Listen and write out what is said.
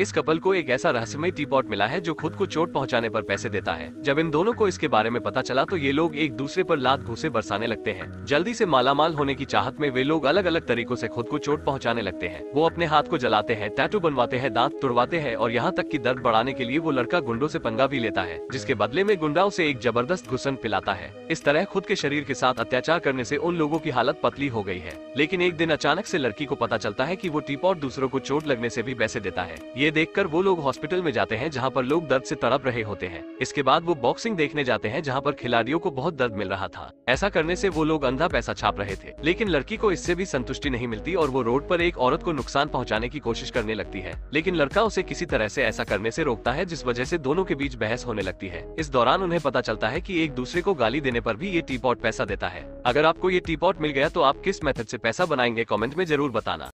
इस कपल को एक ऐसा रहस्यमय टी पॉट मिला है जो खुद को चोट पहुँचाने पर पैसे देता है। जब इन दोनों को इसके बारे में पता चला तो ये लोग एक दूसरे पर लात घूसे बरसाने लगते हैं। जल्दी से मालामाल होने की चाहत में वे लोग अलग अलग तरीकों से खुद को चोट पहुँचाने लगते हैं। वो अपने हाथ को जलाते हैं, टैटू बनवाते हैं, दांत तुड़वाते हैं, और यहाँ तक की दर्द बढ़ाने के लिए वो लड़का गुंडों से पंगा भी लेता है, जिसके बदले में गुंडा उसे एक ज़बरदस्त घुसन पिलाता है। इस तरह खुद के शरीर के साथ अत्याचार करने से उन लोगों की हालत पतली हो गई है। लेकिन एक दिन अचानक से लड़की को पता चलता है कि वो टीपॉट दूसरों को चोट लगने से भी पैसे देता है। ये देखकर वो लोग हॉस्पिटल में जाते हैं जहाँ पर लोग दर्द से तड़प रहे होते हैं। इसके बाद वो बॉक्सिंग देखने जाते हैं जहाँ पर खिलाड़ियों को बहुत दर्द मिल रहा था। ऐसा करने से वो लोग अंधा पैसा छाप रहे थे, लेकिन लड़की को इससे भी संतुष्टि नहीं मिलती और वो रोड पर एक औरत को नुकसान पहुँचाने की कोशिश करने लगती है। लेकिन लड़का उसे किसी तरह से ऐसा करने से रोकता है जिस वजह से दोनों के बीच बहस होने लगती है। इस दौरान उन्हें पता चलता है कि एक दूसरे को गाली देने पर भी ये टी पॉट पैसा देता है। अगर आपको ये टी पॉट मिल गया तो आप किस मेथड से पैसा बनाएँगे कमेंट में ज़रूर बताना।